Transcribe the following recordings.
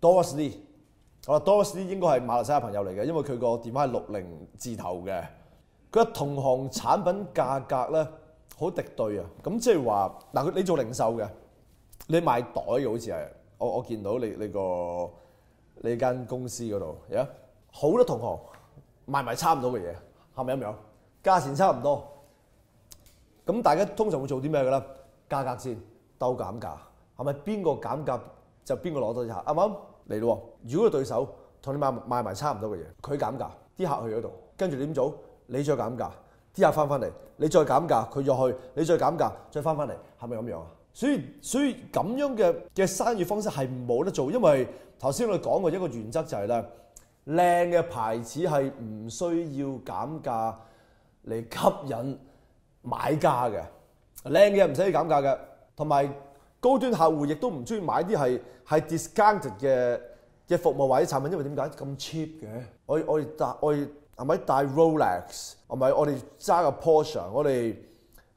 Doris Lee，我話 Doris Lee 應該係馬來西亞朋友嚟嘅，因為佢個電話係六零字頭嘅。佢同行產品價格咧好敵對啊！咁即係話嗱，佢你做零售嘅，你賣袋嘅好似係，我我見到你你個你間公司嗰度，有好多同行賣埋差唔多嘅嘢，係咪咁樣？價錢差唔多，咁大家通常會做啲咩嘅咧？價格先鬥減價，係咪邊個減價就邊個攞到啲客？啱唔啱？嚟咯！如果個對手同你賣賣埋差唔多嘅嘢，佢減價，啲客去嗰度，跟住點做？你再減價，啲客翻翻嚟，你再減價，佢再去，你再減價，再翻翻嚟，係咪咁樣啊？所以所以咁樣嘅嘅生意方式係冇得做，因為頭先我哋講過一個原則就係咧，靚嘅牌子係唔需要減價嚟吸引買家嘅，靚嘅唔使減價嘅，同埋高端客戶亦都唔中意買啲係係 discounted 嘅嘅服務或者產品，因為點解咁 cheap 嘅？我我哋戴我哋係咪戴 Rolex？係咪我哋揸個 Porsche？我哋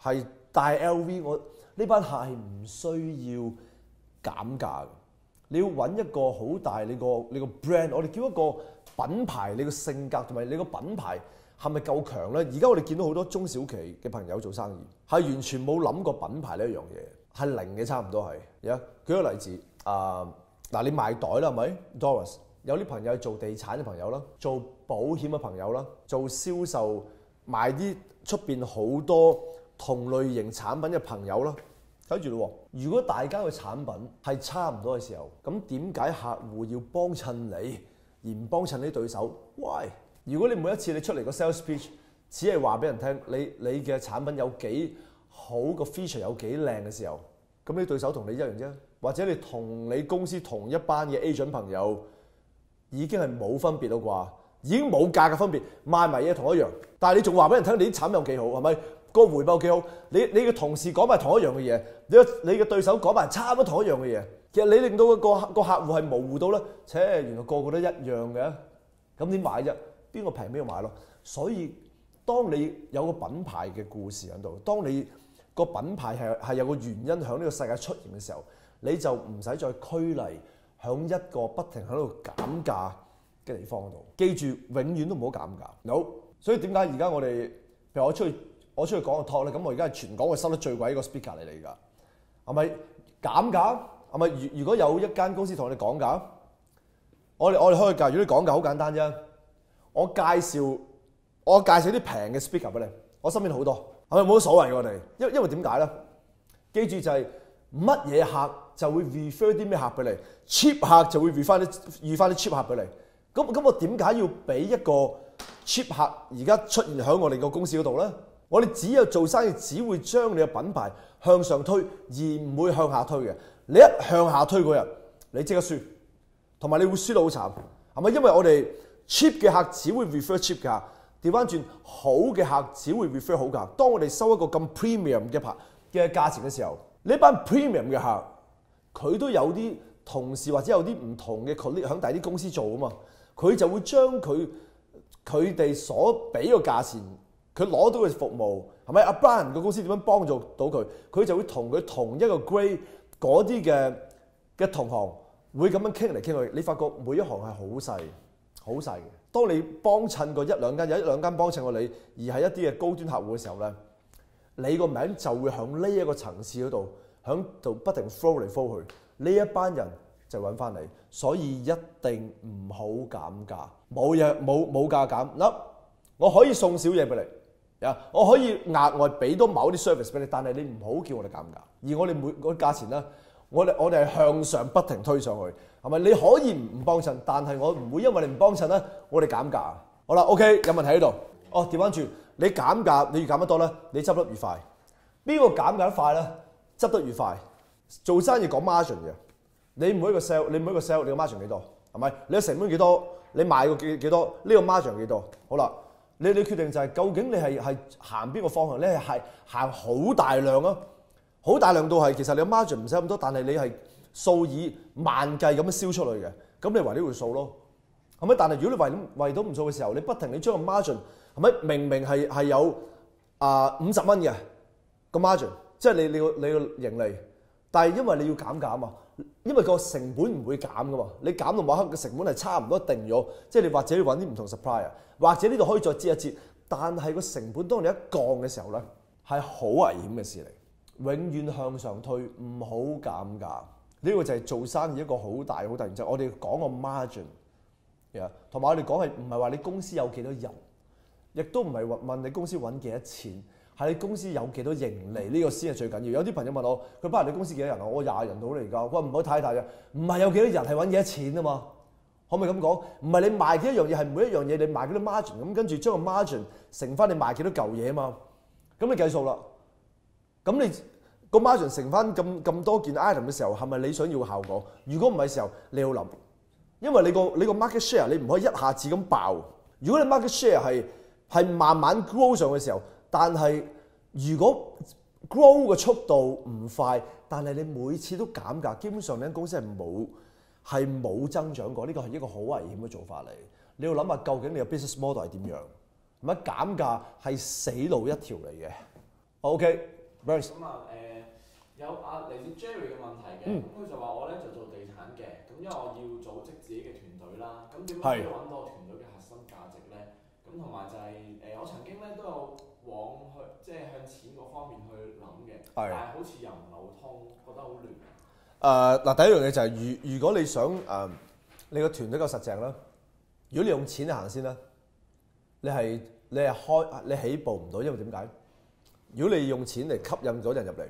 係戴 LV？我呢班客係唔需要減價嘅。你要揾一個好大你個你個 brand，我哋叫一個品牌，你個性格同埋你個品牌係咪夠強咧？而家我哋見到好多中小企嘅朋友做生意，係完全冇諗過品牌呢一樣嘢，係零嘅差唔多係。而家舉個例子，啊、嗱你賣袋啦係咪？Doris 有啲朋友做地產嘅朋友啦，做保險嘅朋友啦，做銷售賣啲出邊好多同類型產品嘅朋友啦。睇住咯，如果大家嘅產品係差唔多嘅時候，咁點解客戶要幫襯你，而唔幫襯啲對手？Why？如果你每一次你出嚟個 sales pitch，只係話俾人聽，你你嘅產品有幾好，個 feature 有幾靚嘅時候，咁你對手同你一樣啫。或者你同你公司同一班嘅 agent 朋友已經係冇分別啦啩，已經冇價格分別，賣埋嘢同一樣，但係你仲話俾人聽你啲產品有幾好，係咪？個回報幾好？你你嘅同事講埋同一樣嘅嘢，你你嘅對手講埋差唔多同一樣嘅嘢，其實你令到個個客戶係模糊到咧，切原來個個都一樣嘅，咁點買啫？邊個平邊個買咯？所以當你有個品牌嘅故事喺度，當你個品牌係係有個原因喺呢個世界出現嘅時候，你就唔使再拘泥喺一個不停喺度減價嘅地方度。記住，永遠都唔好減價。好，所以點解而家我哋譬如我出去？我出去講個 talk 咧，咁我而家係全港我收得最貴一個 speaker 嚟嚟㗎，係咪減價？係咪如如果有一間公司同我哋講價，我哋我哋開個價，如果你講價好簡單啫，我介紹我介紹啲平嘅 speaker 俾你，我身邊好多，係咪冇乜所謂我哋？因因為點解咧？記住就係乜嘢客就會 refer 啲咩客俾你，cheap 客就會 refer 翻啲 refer 啲 cheap 客俾你。咁咁我點解要俾一個 cheap 客而家出現喺我哋個公司嗰度咧？我哋只有做生意，只會將你嘅品牌向上推，而唔會向下推嘅。你一向下推嗰日，你即刻輸，同埋你會輸到好慘，係咪？因為我哋 cheap 嘅客只會 refer cheap 嘅客，調翻轉好嘅客只會 refer 好嘅客。當我哋收一個咁 premium 嘅牌嘅價錢嘅時候，呢班 premium 嘅客佢都有啲同事或者有啲唔同嘅 colleague 喺第啲公司做啊嘛，佢就會將佢佢哋所俾嘅價錢。佢攞到嘅服務係咪？阿 Brian 個公司點樣幫助到佢？佢就會同佢同一個 grade 嗰啲嘅嘅同行會咁樣傾嚟傾去。你發覺每一行係好細好細嘅。當你幫襯過一兩間，有一兩間幫襯過你，而係一啲嘅高端客戶嘅時候咧，你個名就會響呢一個層次嗰度，響度不停 flow 嚟 flow 去。呢一班人就揾翻你，所以一定唔好減價，冇嘢冇冇價減。嗱，我可以送少嘢俾你。啊我可以額外俾多某啲 service 俾你，但係你唔好叫我哋減價。而我哋每個價錢咧，我哋我哋係向上不停推上去，係咪？你可以唔幫襯，但係我唔會因為你唔幫襯咧，我哋減價。好啦，OK，有問題喺度。哦，調翻轉，你減價，你越減得多咧，你執得越快。邊個減價得快咧？執得越快。做生意講 margin 嘅，你每一個 sell，你每一個 sell，你個 margin 幾多？係咪？你嘅成本幾多？你賣個幾幾多？呢個 margin 幾多？好啦。你你決定就係究竟你係係行邊個方向？你係係行好大量啊，好大量到係其實你個 margin 唔使咁多，但係你係數以萬計咁樣燒出去嘅，咁你為呢條數咯，係咪？但係如果你為為到唔數嘅時候，你不停你將個 margin 係咪？明明係係有啊五十蚊嘅個 margin，即係你你個你個盈利，但係因為你要減價啊嘛，因為個成本唔會減噶嘛，你減到某刻嘅成本係差唔多定咗，即係你或者要揾啲唔同 supplier，或者呢度可以再折一折，但係個成本當你一降嘅時候咧，係好危險嘅事嚟，永遠向上推，唔好減價。呢個就係做生意一個好大好大原則。我哋講個 margin，同埋我哋講係唔係話你公司有幾多人，亦都唔係問你公司揾幾多錢。係你公司有幾多盈利呢個先係最緊要。有啲朋友問我，佢包人你公司幾多人啊？我廿人到嚟㗎。喂，唔好太大嘅，唔係有幾多人係揾幾多錢啊嘛？可唔可以咁講？唔係你賣幾多樣嘢，係每一樣嘢你賣幾多 margin 咁，跟住將個 margin 乘翻你賣幾多嚿嘢啊嘛？咁你計數啦。咁你個 margin 乘翻咁咁多件 item 嘅時候，係咪你想要嘅效果？如果唔係時候，你要諗，因為你個你個 market share 你唔可以一下子咁爆。如果你 market share 係係慢慢 grow 上嘅時候。但係如果 grow 嘅速度唔快，但係你每次都減價，基本上你間公司係冇係冇增長過，呢個係一個好危險嘅做法嚟。你要諗下究竟你嘅 business model 係點樣？咁減價係死路一條嚟嘅。OK，Bruce。有阿嚟自 Jerry 嘅問題嘅，咁佢、嗯、就話我咧就做地產嘅，咁因為我要組織自己嘅團隊啦，咁點樣可以揾到我團隊嘅核心價值咧？咁同埋就係、是、誒我曾經咧都有。往去即係向錢嗰方面去諗嘅，是但係好似又唔流通，覺得好亂。誒嗱、呃，第一樣嘢就係、是、如如果你想誒、呃、你個團隊夠實淨啦，如果你用錢嚟行先啦，你係你係開你起步唔到，因為點解？如果你用錢嚟吸引咗人入嚟，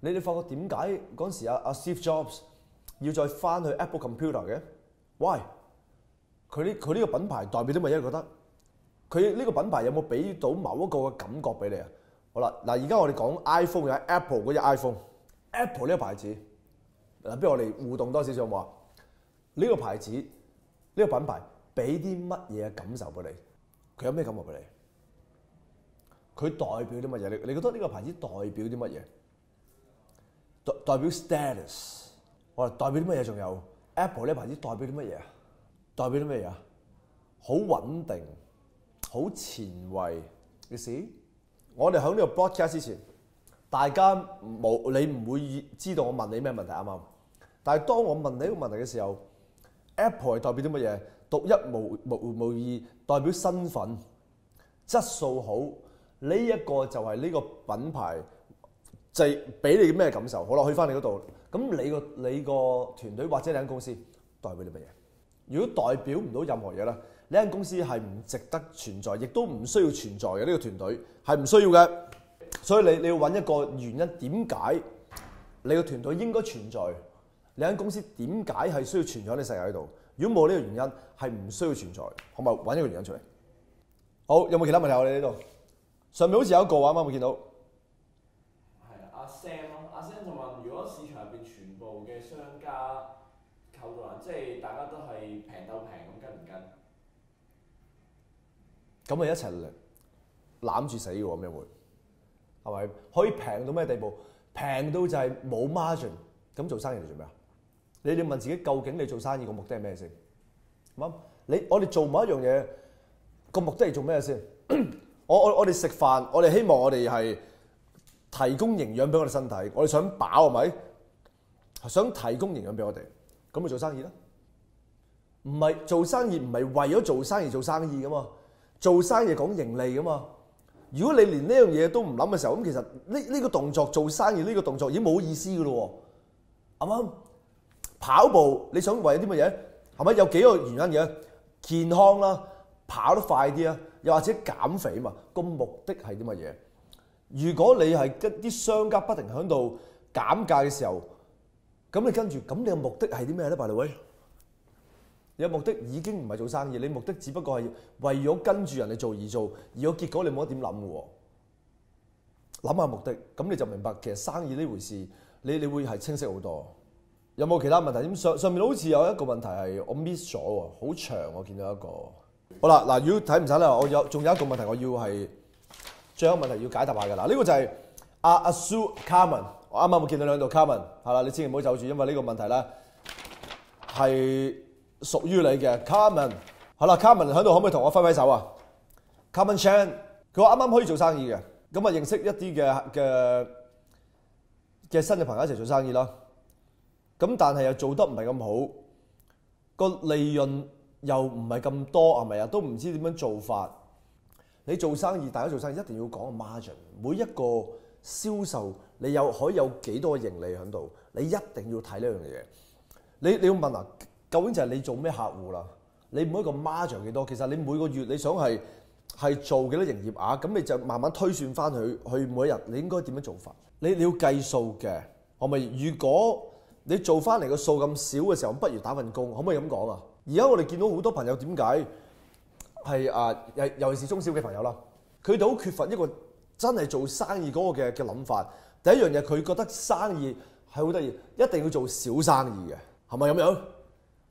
你哋發覺點解嗰陣時阿阿 Steve Jobs 要再翻去 Apple Computer 嘅？Why？佢呢佢呢個品牌代表啲乜嘢？覺得？佢呢個品牌有冇俾到某一個嘅感覺俾你啊？好啦，嗱，而家我哋講 iPhone 有 Apple 嗰隻 iPhone，Apple 呢個牌子，嗱，不如我哋互動多少少好唔好啊？呢個牌子，呢個品牌俾啲乜嘢感受俾你？佢有咩感覺俾你？佢代表啲乜嘢？你你覺得呢個牌子代表啲乜嘢？代表 status，我話代表啲乜嘢？仲有 Apple 呢個牌子代表啲乜嘢啊？代表啲乜嘢啊？好穩定。好前衛嘅事，我哋喺呢個 broadcast 之前，大家冇你唔會知道我問你咩問題啱啱？但係當我問你呢個問題嘅時候，Apple 係代表啲乜嘢？獨一無無無二，代表身份、質素好，呢、一個就係呢個品牌，就係、俾你咩感受？好啦，去翻你嗰度，咁你個你個團隊或者你間公司代表你乜嘢？如果代表唔到任何嘢咧？呢間公司係唔值得存在，亦都唔需要存在嘅。呢、這個團隊係唔需要嘅，所以你你要揾一個原因，點解你個團隊應該存在？你間公司點解係需要存在喺你世界度？如果冇呢個原因，係唔需要存在。可唔可以揾一個原因出嚟？好，有冇其他問題？我哋呢度上面好似有一個啱啱冇見到。係啊，阿 Sam 咯，阿 Sam 就問：如果市場入邊全部嘅商家構造人，即係大家都係平鬥平咁，跟唔跟？咁咪一齊攬住死嘅喎，咩會？係咪可以平到咩地步？平到就係冇 margin，咁做生意嚟做咩啊？你哋問自己，究竟你做生意個目的係咩先？啱？你我哋做某一樣嘢個目的係做咩先？我我我哋食飯，我哋希望我哋係提供營養俾我哋身體，我哋想飽係咪？想提供營養俾我哋，咁咪做生意啦。唔係做生意，唔係為咗做生意做生意噶嘛。做生意講盈利噶嘛？如果你連呢樣嘢都唔諗嘅時候，咁其實呢呢個動作做生意呢個動作已經冇意思噶咯喎，啱啱？跑步你想為啲乜嘢？係咪有幾個原因嘅？健康啦，跑得快啲啊，又或者減肥啊嘛？個目的係啲乜嘢？如果你係跟啲商家不停喺度減價嘅時候，咁你跟住，咁你嘅目的係啲咩咧？百利威？你目的已經唔係做生意，你目的只不過係為咗跟住人哋做而做，而個結果你冇得點諗嘅喎。諗下目的，咁你就明白其實生意呢回事，你你會係清晰好多。有冇其他問題？咁上上面好似有一個問題係我 miss 咗喎，好長我見到一個。好啦，嗱，如果睇唔晒咧，我有仲有一個問題我要係最後問題要解答下嘅。嗱，呢個就係阿阿 Sue Carmen，我啱啱我見到兩度 Carmen，係啦，你千祈唔好走住，因為呢個問題咧係屬於你嘅 Carmen。好啦，Carmen 喺度可唔可以同我揮揮手啊？Carmen Chan，佢話啱啱可以做生意嘅，咁啊認識一啲嘅嘅嘅新嘅朋友一齊做生意啦。咁但係又做得唔係咁好，個利潤又唔係咁多，係咪啊？都唔知點樣做法。你做生意，大家做生意一定要講個 margin，每一個銷售你有可以有幾多盈利喺度，你一定要睇呢樣嘢。你你要問啊，究竟就係你做咩客戶啦？你每一個 margin 幾多？其實你每個月你想係係做幾多營業額，咁你就慢慢推算翻去，去每一日你應該點樣做法？你你要計數嘅，係咪？如果你做翻嚟個數咁少嘅時候，不如打份工，可唔可以咁講啊？而家我哋見到好多朋友點解係啊？尤尤其是中小嘅朋友啦，佢哋好缺乏一個真係做生意嗰個嘅嘅諗法。第一樣嘢，佢覺得生意係好得意，一定要做小生意嘅，係咪咁樣？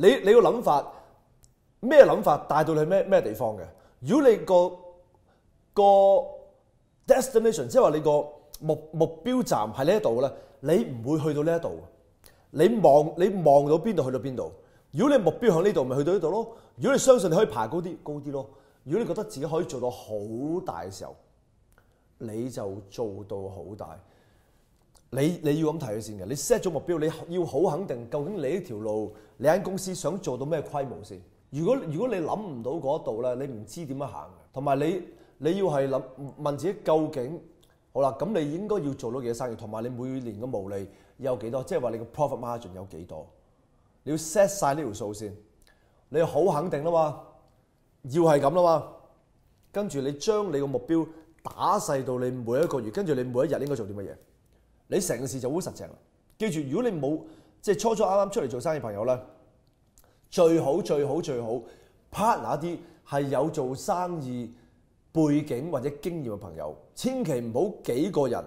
你你個諗法咩諗法帶到你咩咩地方嘅？如果你個個 destination 即係話你個目目標站喺呢一度咧，你唔會去到呢一度。你望你望到邊度去到邊度？如果你目標喺呢度，咪去到呢度咯。如果你相信你可以爬高啲，高啲咯。如果你覺得自己可以做到好大嘅時候，你就做到好大。你你要咁睇佢先嘅。你 set 咗目標，你要好肯定究竟你呢條路，你間公司想做到咩規模先。如果如果你諗唔到嗰度咧，你唔知點樣行。同埋你你要係諗問自己究竟好啦，咁你應該要做到幾多生意，同埋你每年嘅毛利有幾多，即係話你個 profit margin 有幾多，你要 set 晒呢條數先。你好肯定啦嘛，要係咁啦嘛，跟住你將你個目標打細到你每一個月，跟住你每一日應該做啲乜嘢，你成件事就好實淨啦。記住，如果你冇即係初初啱啱出嚟做生意朋友咧，最好最好最好 partner 啲係有做生意背景或者經驗嘅朋友，千祈唔好幾個人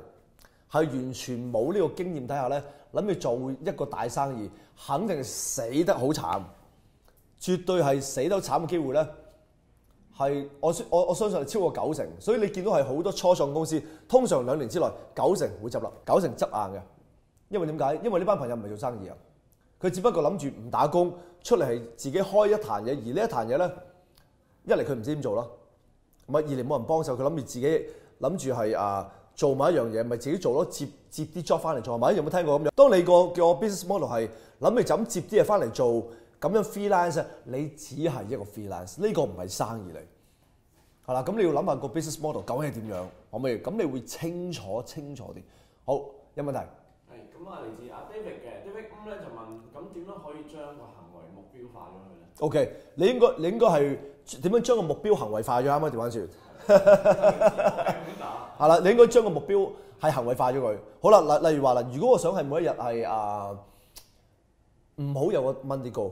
係完全冇呢個經驗底下咧，諗住做一個大生意，肯定死得好慘，絕對係死得慘嘅機會咧，係我我我相信係超過九成，所以你見到係好多初創公司，通常兩年之內九成會執笠，九成執硬嘅，因為點解？因為呢班朋友唔係做生意啊，佢只不過諗住唔打工出嚟係自己開一壇嘢，而呢一壇嘢咧，一嚟佢唔知點做啦。咪二嚟冇人幫手，佢諗住自己諗住係啊做埋一樣嘢，咪自己做咯，接接啲 job 翻嚟做。係咪？有冇聽過咁樣？當你個叫我 business model 係諗住就咁接啲嘢翻嚟做，咁樣 freelance，你只係一個 freelance，呢個唔係生意嚟。係啦，咁你要諗下個 business model 究竟係點樣，可唔可以？咁你會清楚清楚啲。好，有問題？係咁啊，嚟自阿 David 嘅 David 咁咧就問，咁點樣可以將個行為目標化咗佢咧？OK，你應該你應該係點樣將個目標行為化咗啱啱調翻轉？點打？係啦，你應該將個目標係行為化咗佢。好啦，例例如話啦，如果我想係每一日係啊，唔好有個 money goal，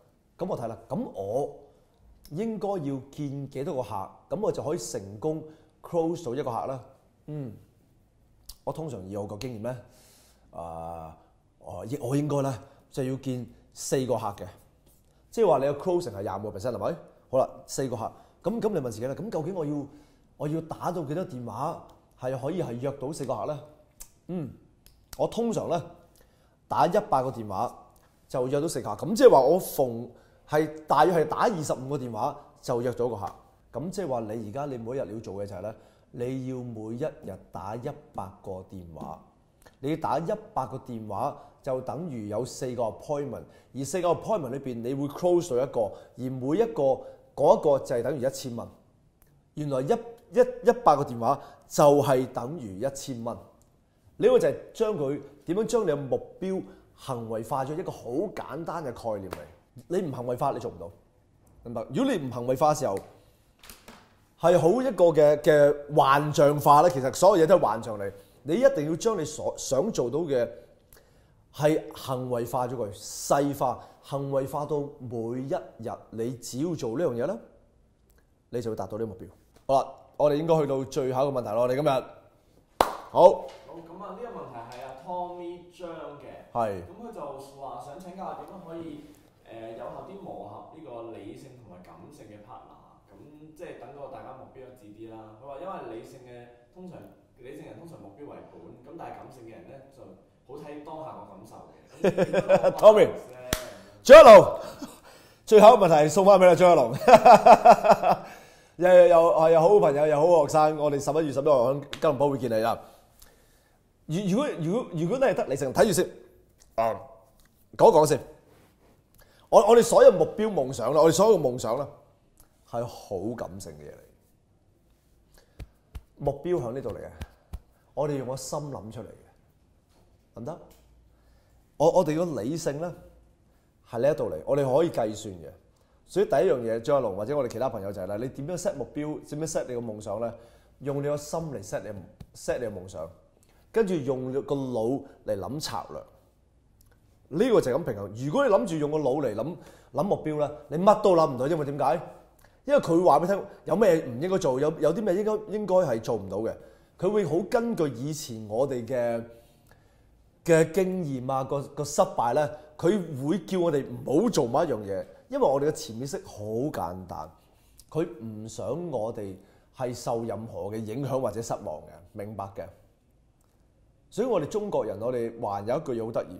咁我睇啦，咁我應該要見幾多個客，咁我就可以成功 close 到一個客啦。嗯，我通常以我個經驗咧，啊、我應我應該咧就要見四個客嘅，即係話你個 closing 係廿五個 percent 係咪？好啦，四個客，咁咁你問自己啦，咁究竟我要我要打到幾多電話係可以係約到四個客咧？嗯，我通常咧打一百個電話就約到四個客。咁即係話我逢係大約係打二十五個電話就約咗個客。咁即係話你而家你每一日你要做嘅就係咧，你要每一日打一百個電話。你打一百個電話就等於有四個 appointment，而四個 appointment 裏邊你會 close 到一個，而每一個嗰一個就係等於一千蚊。原來一一一百個電話就係等於一千蚊。呢個就係將佢點樣將你嘅目標行為化咗一個好簡單嘅概念嚟。你唔行為化，你做唔到，明白？如果你唔行為化嘅時候，係好一個嘅嘅幻象化咧。其實所有嘢都係幻象嚟。你一定要將你所想做到嘅係行為化咗佢，細化行為化到每一日，你只要做呢樣嘢咧，你就會達到呢個目標。好啦，我哋應該去到最後一個問題咯。我哋今日好好咁啊，呢個問題係阿 Tommy 張嘅。係咁佢就話想請教下點樣可以誒、有效啲磨合呢個理性同埋感性嘅 partner，咁即係等到大家目標一致啲啦。佢話因為理性嘅通常理性人通常目標為本，咁但係感性嘅人咧就好睇當下個感受嘅。Tommy 咧張一龍，最後一個問題送翻俾你張一龍。又又又係又好朋友又好學生，我哋十一月十一號喺吉隆坡會見你啦。如如果如果如果你係得理性，睇住先。啊，講一講先。我我哋所有目標夢想啦，我哋所有嘅夢想咧，係好感性嘅嘢嚟。目標喺呢度嚟嘅，我哋用個心諗出嚟嘅，得唔得？我我哋個理性咧係呢一度嚟，我哋可以計算嘅。所以第一樣嘢，張阿龍或者我哋其他朋友就係咧，你點樣 set 目標，點樣 set 你個夢想咧？用你個心嚟 set 你 set 你嘅夢想，跟住用個腦嚟諗策略。呢個就係咁平衡。如果你諗住用個腦嚟諗諗目標咧，你乜都諗唔到，因為點解？因為佢話俾你聽有咩唔應該做，有有啲咩應該應該係做唔到嘅。佢會好根據以前我哋嘅嘅經驗啊，個個失敗咧，佢會叫我哋唔好做某一樣嘢，因為我哋嘅潛意識好簡單，佢唔想我哋係受任何嘅影響或者失望嘅，明白嘅。所以我哋中國人，我哋還有一句嘢好得意，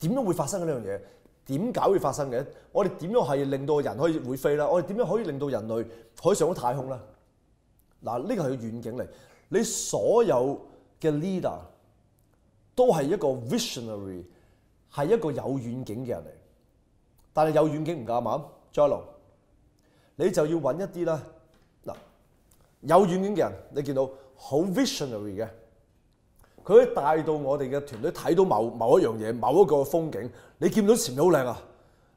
點樣會發生呢樣嘢？點解會發生嘅？我哋點樣係令到人可以會飛啦？我哋點樣可以令到人類可以上到太空咧？嗱，呢個係個遠景嚟。你所有嘅 leader 都係一個 visionary，係一個有遠景嘅人嚟。但係有遠景唔夠啱張龍，你就要揾一啲啦。嗱，有遠景嘅人，你見到好 visionary 嘅，佢可以帶到我哋嘅團隊睇到某某一樣嘢、某一個風景。你見到前面好靚啊！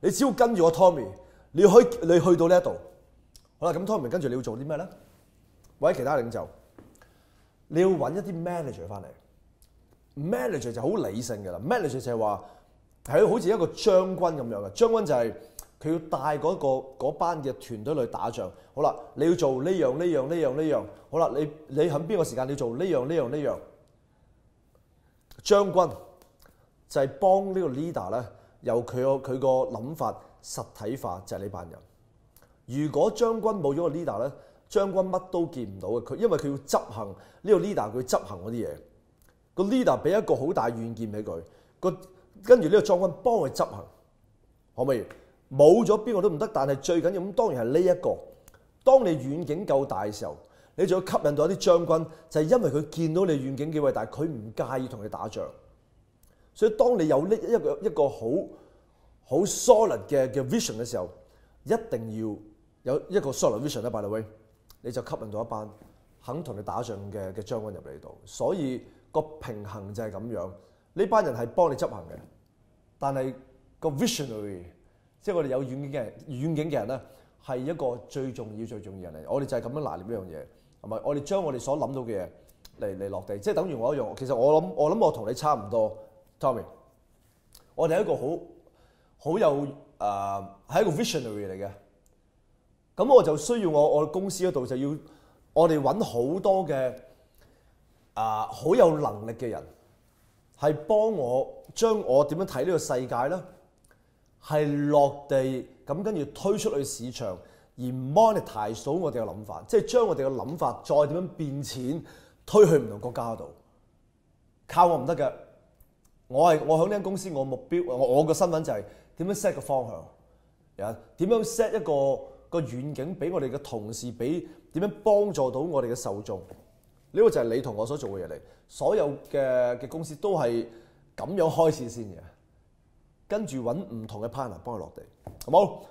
你只要跟住我 Tommy，你可以你去到呢一度。好啦，咁 Tommy 跟住你要做啲咩咧？或者其他領袖，你要揾一啲 manager 翻嚟。manager 就好理性嘅啦，manager 就係話係好似一個將軍咁樣嘅。將軍就係佢要帶嗰、個班嘅團隊去打仗。好啦，你要做呢樣呢樣呢樣呢樣。好啦，你你喺邊個時間你要做呢樣呢樣呢樣？將軍就係幫呢個 leader 咧，由佢個佢個諗法實體化，就係呢班人。如果將軍冇咗個 leader 咧，將軍乜都見唔到嘅。佢因為佢要執行呢個 leader，佢執行嗰啲嘢。個 leader 俾一個好大軟件俾佢，個跟住呢個將軍幫佢執行，可唔可以？冇咗邊個都唔得，但係最緊要咁當然係呢一個。當你遠景夠大嘅時候，你仲要吸引到一啲將軍，就係因為佢見到你遠景幾偉大，佢唔介意同你打仗。所以當你有呢一個一個好好 solid 嘅嘅 vision 嘅時候，一定要有一個 solid vision 咧，by the way，你就吸引到一班肯同你打仗嘅嘅將軍入嚟度。所以個平衡就係咁樣，呢班人係幫你執行嘅，但係個 visionary，即係我哋有遠景嘅人，遠景嘅人咧，係一個最重要、最重要嘅人嚟。我哋就係咁樣拿捏呢樣嘢，係咪？我哋將我哋所諗到嘅嘢嚟嚟落地，即係等於我一樣。其實我諗，我諗我同你差唔多，Tommy。我哋係一個好好有誒係、一個 visionary 嚟嘅。咁我就需要我我公司嗰度就要我哋揾好多嘅啊好有能力嘅人，係幫我將我點樣睇呢個世界咧，係落地咁跟住推出去市場，而 monetize 我哋嘅諗法，即係將我哋嘅諗法再點樣變錢推去唔同國家度。靠我唔得嘅，我係我喺呢間公司，我目標我我個身份就係點樣 set 個方向，啊點樣 set 一個個遠景俾我哋嘅同事，俾點樣幫助到我哋嘅受眾。呢、個就係你同我所做嘅嘢嚟，所有嘅嘅公司都係咁樣開始先嘅，跟住揾唔同嘅 partner 幫佢落地，好冇？